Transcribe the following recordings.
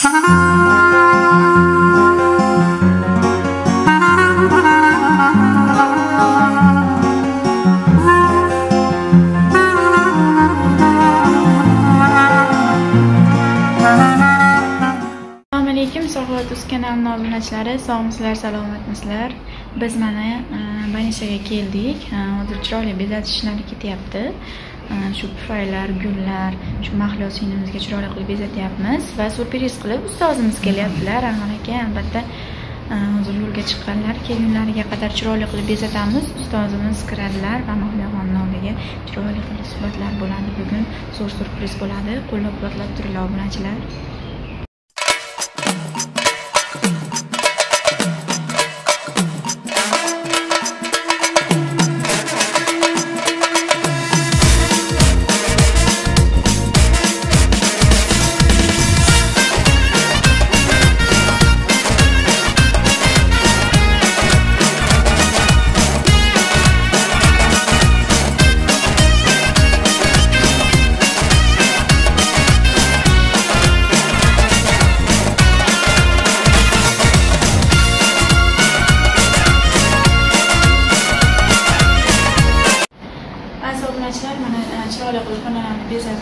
assalomu alaykum sog'liq uz kanalining obunachilari sog'misizlar salomatmisizlar biz mana e, banishaga keldik. E, hozir chiroyli bezatish ishlari ketyapti. Shu pufaylar gullar shu mahliyo singlimizga chiroyli qilib bezatyapmiz va surpriz qilib ustozimiz kelyaptilar. Anvar aka albatta hozir yo'lga chiqqanlar kelgunlariga qadar chiroyli qilib bezatamiz. Ustozimiz kiradilar va mahliyoxonni oldiga chiroyli qilib suhbatlar bo'ladi. Bugun zo'r surpriz bo'ladi. Qo'llab quvvatlab turinglar obunachilar.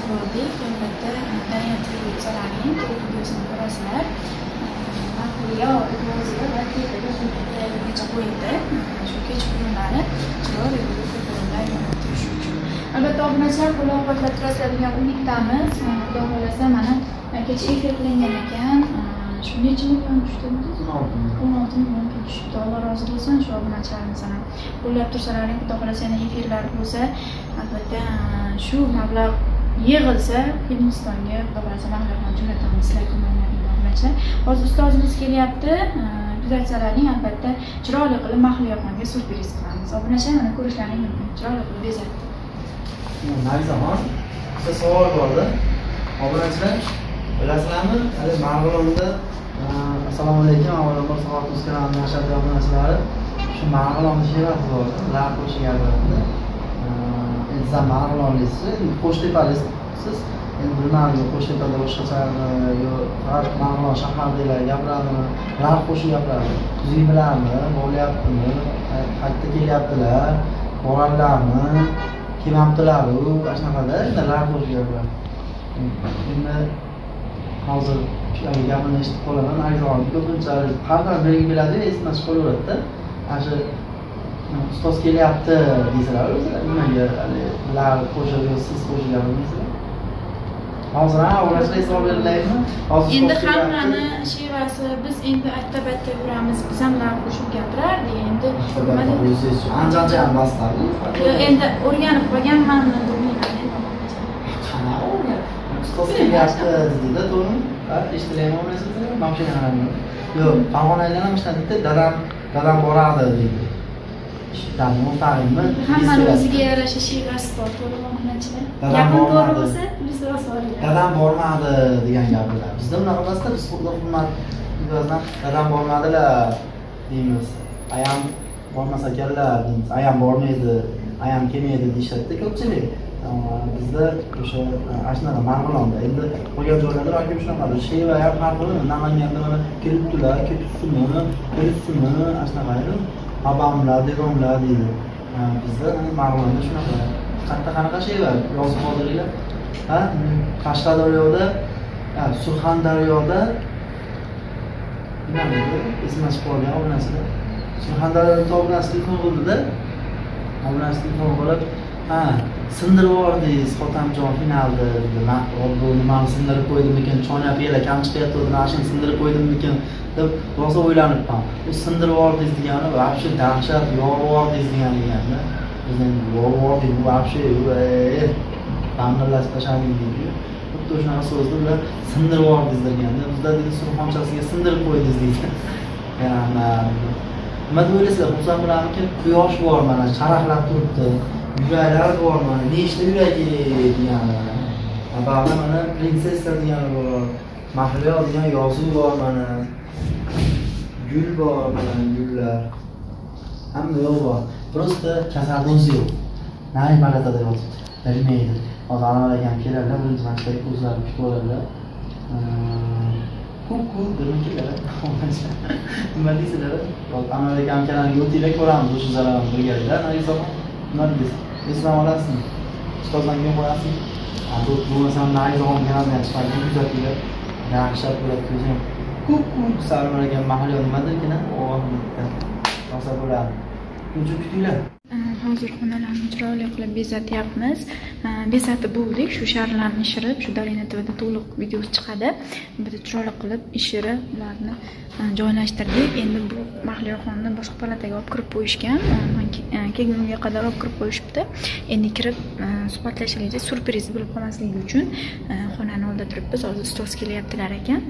Xonalarni bezatib oldik albatta daryo televizorlarining to'liq videosini ko'rasizlar mahliyo o'zi va tepaga qo'yildi shu kechqurunlari chiroyli qilib ko'tarillar yonib turishi uchun albatta obunachilar qo'llab quvvatlab turasizlar umiddamiz E, xudo xohlasa mana kecha efir qilingan ekan E, shu necha million tushdi o'n olti million pul tushibdi alloh rozi bo'lsin shu obunachilarimiz ham qo'llab tursalaring xudo xohlasa yana efirlar bo'lsa albatta shu mablag' yig'ilsa hindistonga xudo xohlasa mablag'ni jo'natamiz sizlar ko'maglaringlar hozir ustozimiz kelyapti. Kuzatsalaring albatta chiroyli qilib mahliyoxonga syurpriz qilamiz. Obunachilar mana ko'rishlaring mumkin. Chiroyli qilib bezatdi Narizaxon, bitta savol borda. Obunachilar, bilasizlarmi, hali Marg'ilonda assalomu alaykum, avvalambor Sahat Uz kanalining obunachilari. Shu Marg'ilonni shevasi bor, lar qo'shi E, gapiradi. Endi siz endi Qo'shtepalisiz. Endi bilmadim, Qo'shtepada boshqacha yo faqat Marg'ilon shahardagilari gapiradimi, lar qo'shib gapiradi. O'zingiz bo'lyaptimi, e, qayerda kelyaptilar, boradilarmi? kelmabdilaru ana shunaqada endi lar gapiradi endi hozir gapini eshitib qolaman arizani ko'pincha har doim belgi beradi esdan chiqib qolaveradida ana shu ustoz kelyapti desalar o'zi nimaga haligi lar qo'shib yo siz qo'shib gapirmaysizlar hozir ha vrachlar savol berilaymi hozir endi hammani shevasi biz endi atta batta yuramiz biz ham lar qo'shib gapirardik endi endi o'rganib qolganman bilmayman ustoz kelyapti dedida to'g'rimi yerlarni yo'q farg'ona aylanamishdan bitta dadam dadam boradi deydi o'ziga yarasha shevasi bor to'g'ri obunachilar Dadam gapim to'g'ri bo'lsa biz rost dadam bormadi degan gaplar bizda unaqa emasda biz hurmat dadam bormadilar deymiz ayam bormasa ekanlar deymiz ayam bormaydi ayam kelmaydi deyishadida ko'pchilik bizda o'sha ana shunaqa marg'ilonda endi qolgan joylarda balkim shunaqa sheva ham har xil namanganda mana kelibdilar ketibsizmi kelibsizmi ana shunaqa babamlar dedamlar deydi. Bizda marg'ilonda shunaqa. Qayerda qanaqa sheva yozib qoldiringlar ha? Qashqadaryoda surxondaryoda nima deydi esimdan chiqib qolgan obnasida surxondaryoda obunasi telefon qildida obunasi telefon qilib ha sindirib yubordingiz xotamjon finalda. Nima bu nimani sindirib qo'ydimmikin chonyapela kam chiqyapti mana shuni sindirib qo'ydimmikin deb rosa o'ylanibman. U sindirib yubordingiz degani вообще dahshat yorib yubordingiz degani ekanda biz endi yorib yubordik bu вообще ey, ta'mirlashib e, tashladingiz deydiyu xuddi o'shanaqa so'zni ular sindirib yubordingiz deganda bizda deydi surxonchasiga sindirib qo'ydingiz deydi. Rahmat nima deb o'ylaysizlar xursand bo'larmiki quyosh bor mana charaqlab turibdi. Yuraklar bor mana nechta yuragi degani. Bag'da mana prinsessa degani bor mahliyo degan yozuv bor mana. Gul bor mana gullar. Hamma yo'q bor. Просто kasalni o'zi yo'q. Nari palatada yotibdi bilmaydi. Hozir anvar akam keladilar birinchi marta o'zlari kutib oladilar kuku u nima deysizlar anvar akam kanaliga o'tinglar ko'ramiz o'sha zararni birgalikda. Nargizaxon nima deysiz? Esdan olasizmi? Ustozlarga qo'yasizmi bo'lmasam nargizaxon kanalidan chiqarib kuzatinglar yaxshilab bo'ladi ko'zim kuku ko'p mahliyo ekan mahalla nimadirgina rosa bo'ladi uchun kutinglar. Hozir xonalarni chiroyli qilib bezatyapmiz. Bezatib bo'ldik. Shu sharlarni ishirib shu dolina tvda to'liq video chiqadi. Bitta chiroyli qilib ishirib ularni e, joylashtirdik. Endi bu mahliyoxonni boshqa palataga olib kirib qo'yishgan. E, Kelgunga qadar olib kirib qo'yishibdi. Endi kirib e, suhbatlashaylik syurpriz bo'lib qolmasligi uchun xonani oldida turibmiz. Hozir ustoz kelyaptilar ekan.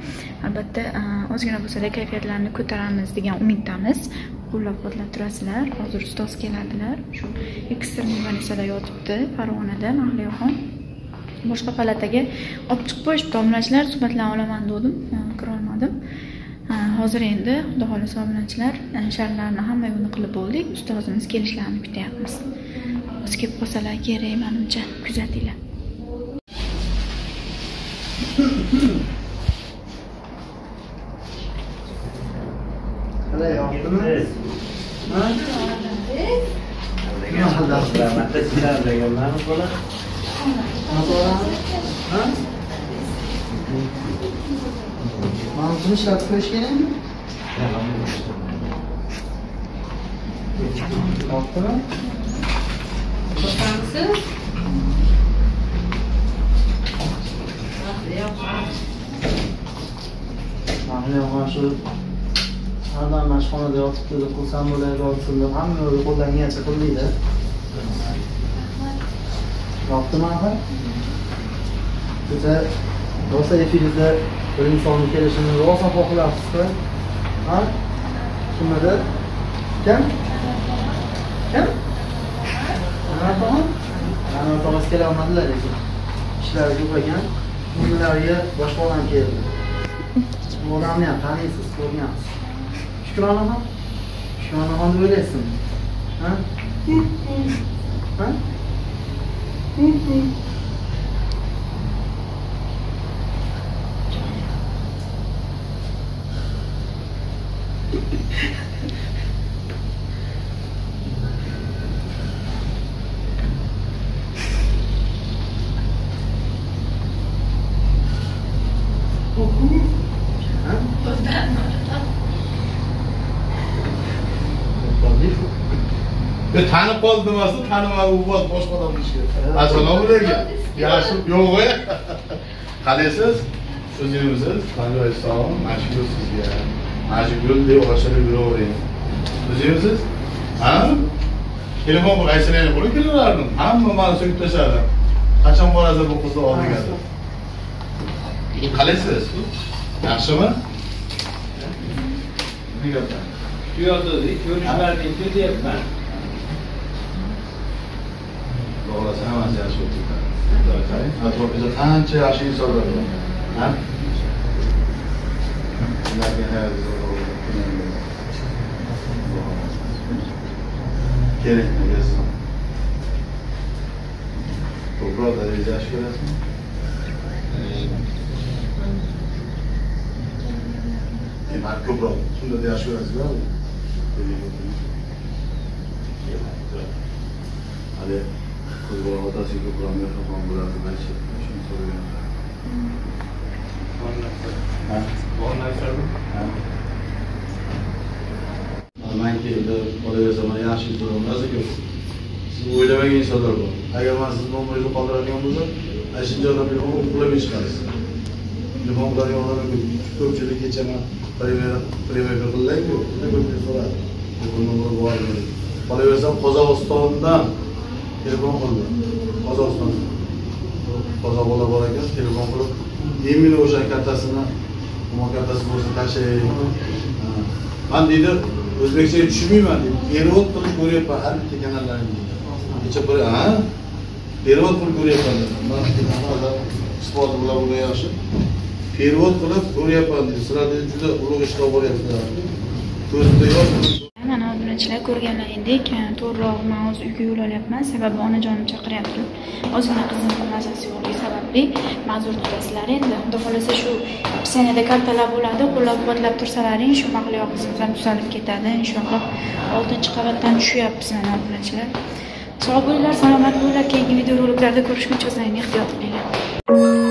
Albatta ozgina bo'lsada kayfiyatlarni ko'taramiz degan umiddamiz. Qo'llab quvvatlab turasizlar. Hozir ustoz keladilar. Shu ekstremniy больницada yotibdi farg'onada mahliyoxon. Boshqa palataga olib chiqib qo'yishibdi obunachilar suhbatlana olaman degdim kirolmadim hozir endi xudo xohlasa obunachilar sharlarni hamma yo'lni qilib bo'ldik. Ustozimiz kelishlarini kutyapmiz. O'zi kelib qolsalar kerak manimcha kuzatinglar. Qalay yoqdimi ha nima qildingiz sizlar deganlarni bola ha mana buni ishlatib qo'yish kerakmi yoqdimi mahliyo mana shu hamma mashxonada yotibdi deb qilsam bo'ladi olsin deb hamma o'zi qo'ldan kelgancha qildingda yoqdimi axir biza rosa efiringizda bir insonni kelishini rosa xohlayapsizda ha? Kim? Edi kim? Kim anvar tog'a anvar tog'asi kelolmadilar lekin. Ishlari ko'p ekan. Ko'ngillariga boshqa odam keldi. Bu odamni ham taniysiz ko'rgansiz Şükran Hanım. Şükran Hanım öylesin. Ha? ha? tanib qoldi demasa tanimadi u bor boshqa odam deyishga assalomu alaykum yaxshi yo'q qalaysiz o'zingizsiz alayhissalom mashgur sizga mashgur deb ochilib yuravering o'zingizsiz ha telefon qilib aytsalar qo'li kelaverardim hamma mani so'kib tashladi qachon borasiz bu qizni oldiga qalaysiz yaxshimi shu yoqda ko'rishlarni خلاص أنا ما عندي 10 دقيقة هتروح اذا الان 20 صورة نعم لكن هذا كرهنا جسم وبرضه هذه اشكال Marco Bro, sono delle asciure sbagliate. Allora. Qancha yaxshi insonlar bor ha ularga kerak egasan ko'proq daraja yaxshi ko'ramiz-ku. siz o'ylamagan insonlar bor agar men sizni nomingizni qoldiradigan bo'lsam ana shunday odam telefon uxlamay chiqasiz telefon qiladigan odam ko'pchilik kecha man primerka qildiku ko'pchilik so'radi qolaversam qozog'istondan telefon qildi. Qozog'iston qozoq bola bor ekan telefon qilib именно o'sha kattasini umon kattasi bo'lsa tashlang man deydi o'zbekchaga tushunmayman deydi перевод qilib ko'ryapman har bitta kanallaringni kecha bir ha? Перевод qilib ko'ryapman man isboti bilan bunga yaxshi. Перевод qilib ko'ryapman deydi sizlar juda ulug' ishlar bo'lyapti ko'zimda yosh mana ko'rganlaringdek to'g'riroq man hozir uyga yo'l olyapman sababi onajonim chaqiryapti ozgina qizimni mazasi yo'qligi sababli ma'zur tutasizlar endi. Xudo xohlasa shu pisaniada kartalar bo'ladi qo'llab quvvatlab tursalaring shu mahliyo qizimiz ham tuzalib ketadi. Inshaalloh oltinchi qavatdan tushyapmiz mana obunachilar sog' bo'linglar salomat bo'linglar. Keyingi videoroliklarda ko'rishguncha o'zlaringni ehtiyot qilinglar